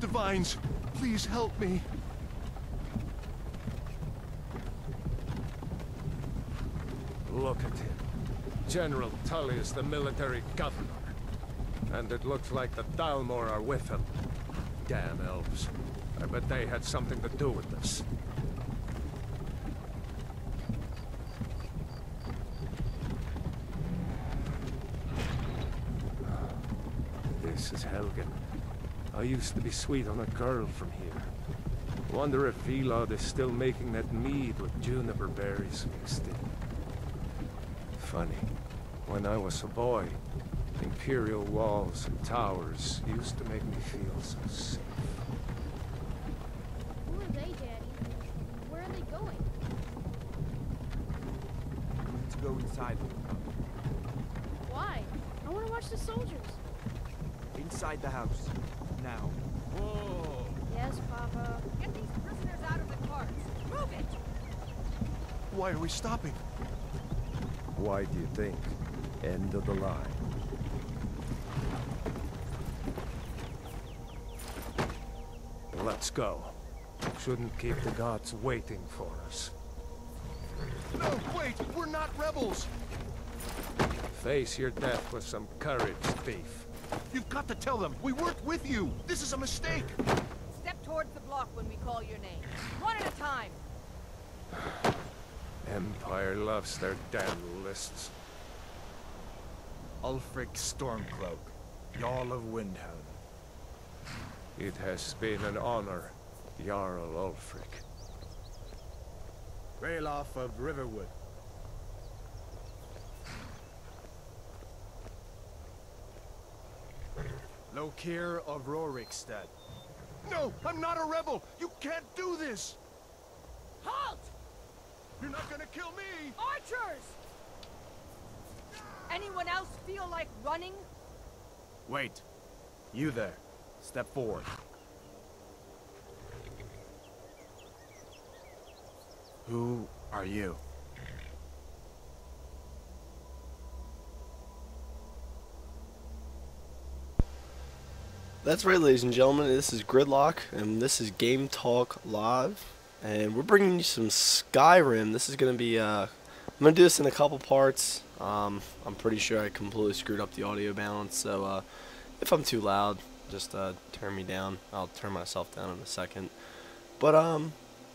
Divines, please help me. Look at him. General Tullius, the military governor. And it looks like the Thalmor are with him. Damn elves. I bet they had something to do with this. This is Helgen. I used to be sweet on a girl from here. Wonder if Vilod is still making that mead with juniper berries mixed in. Funny. When I was a boy, Imperial walls and towers used to make me feel so safe. Who are they, Daddy? Where are they going? We need to go inside. Why? I want to watch the soldiers. Inside the house. Now. Whoa. Yes, Papa. Get these prisoners out of the carts. Move it! Why are we stopping? Why do you think? End of the line. Let's go. Shouldn't keep the gods waiting for us. No, wait! We're not rebels! Face your death with some courage, thief. You've got to tell them! We weren't with you! This is a mistake! Step towards the block when we call your name. One at a time. Empire loves their damn lists. Ulfric Stormcloak, Jarl of Windhelm. It has been an honor, Jarl Ulfric. Ralof of Riverwood. Lokir of Rorikstead. No! I'm not a rebel! You can't do this! Halt! You're not gonna kill me! Archers! Anyone else feel like running? Wait. You there. Step forward. Who are you? That's right, ladies and gentlemen. This is Gridlock, and this is Game Talk Live, and we're bringing you some Skyrim. This is gonna be. Uh, I'm gonna do this in a couple parts. Um, I'm pretty sure I completely screwed up the audio balance, so uh, if I'm too loud, just uh, turn me down. I'll turn myself down in a second. But um,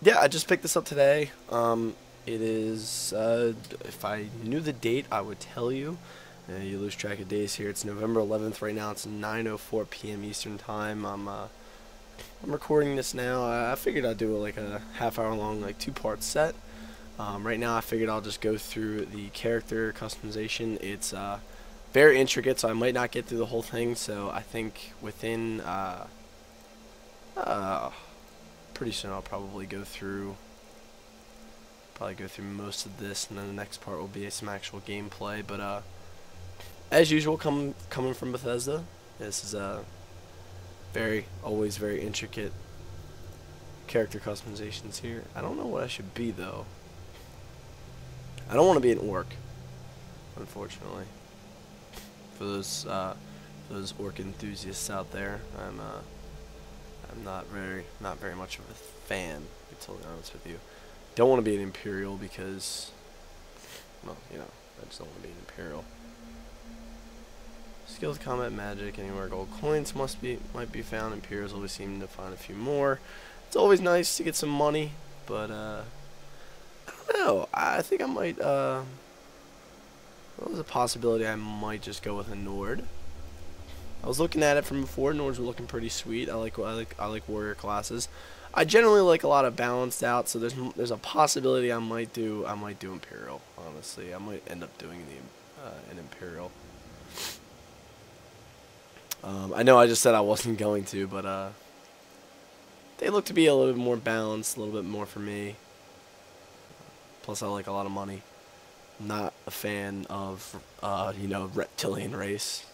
yeah, I just picked this up today. Um, it is. Uh, if I knew the date, I would tell you. You lose track of days here. It's November 11th right now. It's 9:04 p.m. Eastern time. I'm uh, I'm recording this now. I figured I'd do like a half hour long, like two part set. Um, right now, I figured I'll just go through the character customization. It's uh, very intricate, so I might not get through the whole thing. So I think within uh, uh, pretty soon I'll probably go through probably go through most of this, and then the next part will be some actual gameplay. But uh as usual, come, coming from Bethesda, this is a Very, always very intricate character customizations here. I don't know what I should be though. I don't want to be an orc, unfortunately. For those uh, for those orc enthusiasts out there, I'm uh, I'm not very not very much of a fan. To be totally honest with you, don't want to be an imperial because, well, you know, I just don't want to be an imperial. Skills, combat, magic, anywhere gold coins must be might be found. Imperials always seem to find a few more. It's always nice to get some money, but uh, I don't know. I think I might. Uh, well, there's a possibility I might just go with a Nord. I was looking at it from before. Nords were looking pretty sweet. I like I like I like warrior classes. I generally like a lot of balanced out. So there's there's a possibility I might do I might do Imperial. Honestly, I might end up doing the uh, an Imperial. Um, I know I just said I wasn't going to, but uh, they look to be a little bit more balanced, a little bit more for me. Plus, I like a lot of money. Not a fan of, uh, you know, reptilian race.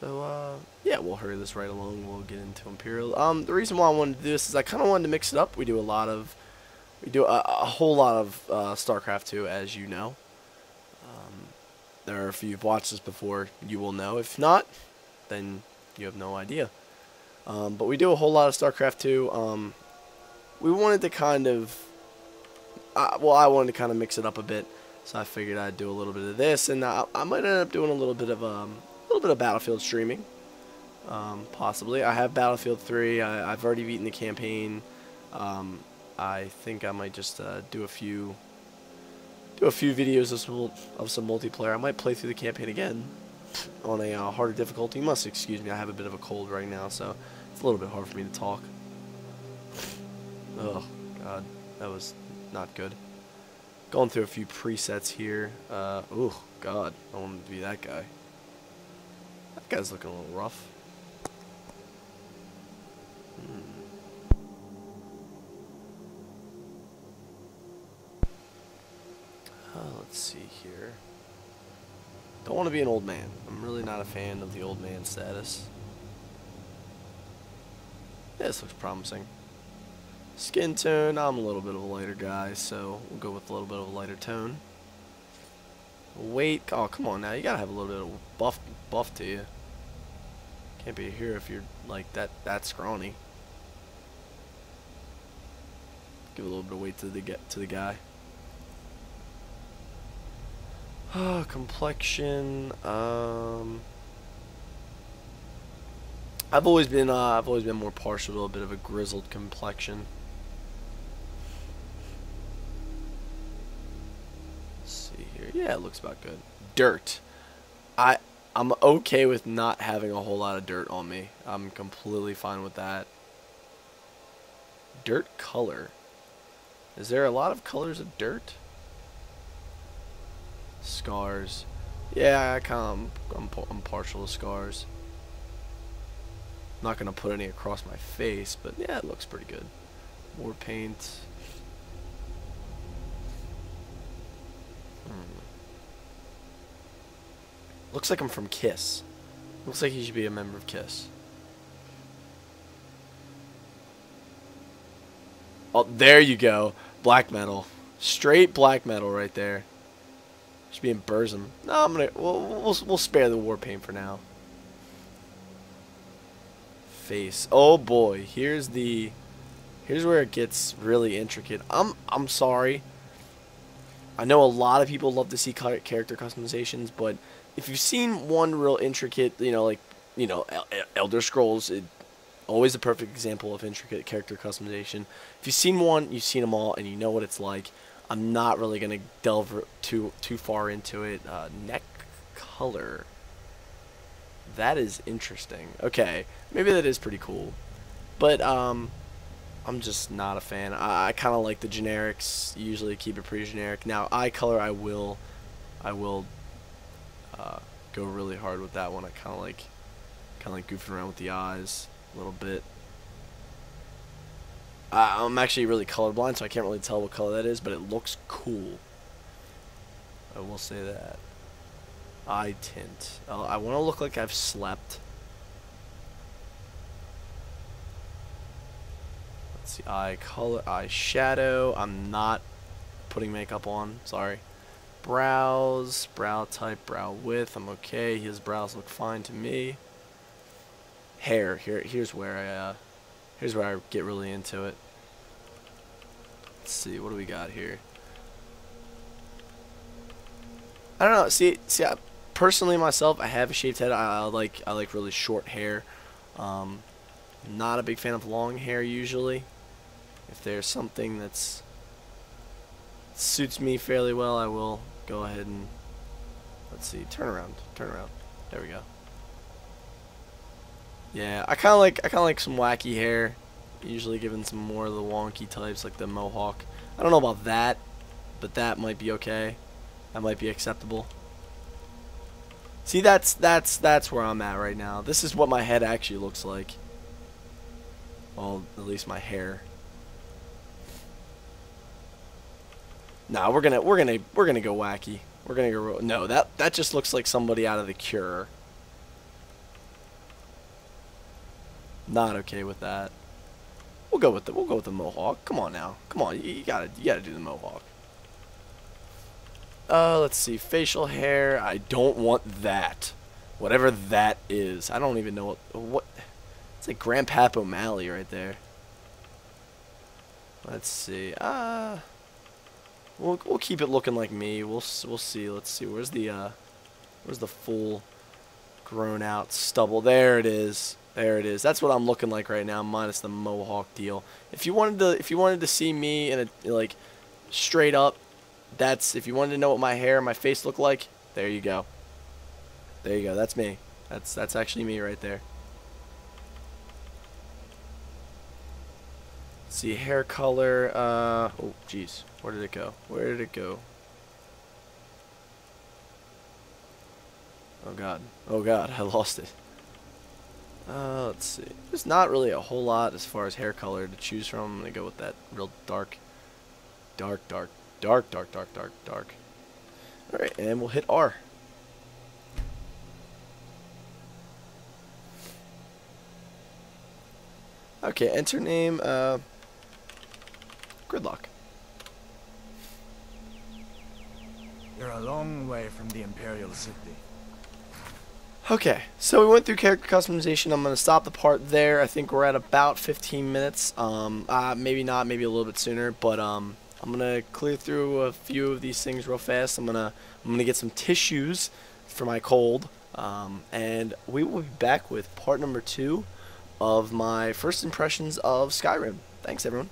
So, uh, yeah, we'll hurry this right along. We'll get into Imperial. Um, the reason why I wanted to do this is I kind of wanted to mix it up. We do a lot of, we do a, a whole lot of uh, StarCraft 2, as you know. If you've watched this before, you will know. If not, then you have no idea. Um, but we do a whole lot of StarCraft 2. Um, we wanted to kind of, uh, well, I wanted to kind of mix it up a bit, so I figured I'd do a little bit of this, and I, I might end up doing a little bit of um, a little bit of Battlefield streaming, um, possibly. I have Battlefield 3. I, have already beaten the campaign. Um, I think I might just uh, do a few do a few videos of some, of some multiplayer. I might play through the campaign again on a uh, harder difficulty. You must excuse me. I have a bit of a cold right now, so it's a little bit hard for me to talk. Oh, God. That was not good. Going through a few presets here. Uh, oh, God. I want to be that guy. That guy's looking a little rough. Hmm. Uh, let's see here. Don't want to be an old man. I'm really not a fan of the old man status. This looks promising. Skin tone, I'm a little bit of a lighter guy, so we'll go with a little bit of a lighter tone. Weight, oh come on now, you gotta have a little bit of buff buff to you. Can't be a hero if you're like that that scrawny. Give a little bit of weight to the get to the guy. Oh, complexion. Um, I've always been uh, I've always been more partial to a bit of a grizzled complexion. See here. Yeah, it looks about good. Dirt. I I'm okay with not having a whole lot of dirt on me. I'm completely fine with that. Dirt color. Is there a lot of colors of dirt? Scars. Yeah, I kind of, I'm, I'm partial to scars. Not to put any across my face, but yeah, it looks pretty good. More paint. Hmm. Looks like I'm from Kiss. Looks like he should be a member of Kiss. Oh, there you go. Black metal. Straight black metal right there. Should be in Burzum. No, I'm gonna. We'll, we'll we'll spare the war paint for now. Face. Oh boy, here's the. Here's where it gets really intricate. I'm I'm sorry. I know a lot of people love to see character customizations, but if you've seen one real intricate, you know, like you know, Elder Scrolls, it, always a perfect example of intricate character customization. If you've seen one, you've seen them all, and you know what it's like. I'm not really going to delve too too far into it. Uh, neck color. That is interesting. Okay, maybe that is pretty cool. But um, I'm just not a fan. I, I kind of like the generics. Usually keep it pretty generic. Now eye color, I will, I will uh, go really hard with that one. I kind of like, kind of like goofing around with the eyes a little bit. Uh, I'm actually really colorblind, so I can't really tell what color that is, but it looks cool. I will say that. Eye tint. Uh, I want to look like I've slept. Let's see, eye color, eye shadow. I'm not putting makeup on, sorry. Brows, brow type, brow width. I'm okay. His brows look fine to me. Hair. Here, here's where I uh, here's where I get really into it. Let's see, what do we got here? I don't know. See, see, I, personally myself, I have a shaved head. I, I like, I like really short hair. Um, not a big fan of long hair usually. If there's something that's suits me fairly well, I will go ahead and let's see, turn around, turn around. There we go. Yeah, I kind of like I kind of like some wacky hair. Usually given some more of the wonky types like the mohawk. I don't know about that, but that might be okay. That might be acceptable. See, that's that's that's where I'm at right now. This is what my head actually looks like. Well, at least my hair. Nah, we're gonna we're gonna we're gonna go wacky. We're gonna go. No, that that just looks like somebody out of The Cure. Not okay with that. We'll go with the we'll go with the mohawk. Come on now. Come on. You, you gotta you gotta do the mohawk. Uh, let's see. Facial hair. I don't want that. Whatever that is. I don't even know what what. It's like Grandpap O'Malley right there. Let's see. Uh we'll we'll keep it looking like me. We'll we'll see. Let's see. Where's the uh where's the full grown out stubble? There it is. There it is. That's what I'm looking like right now, minus the mohawk deal. If you wanted to if you wanted to see me in a like straight up, that's if you wanted to know what my hair and my face look like, there you go. There you go. That's me. That's that's actually me right there. see hair color. Uh, oh, jeez. Where did it go? Where did it go? Oh god. Oh god, I lost it. Uh, let's see. There's not really a whole lot as far as hair color to choose from. I'm gonna go with that real dark, dark, dark, dark, dark, dark, dark, dark. Alright, and we'll hit R. Okay, enter name, uh, Gridlock. You're a long way from the Imperial City. Okay, so we went through character customization. I'm going to stop the part there. I think we're at about 15 minutes. Um, uh, maybe not, maybe a little bit sooner, but um, I'm going to clear through a few of these things real fast. I'm going to I'm to get some tissues for my cold, um, and we will be back with part number two of my first impressions of Skyrim. Thanks, everyone.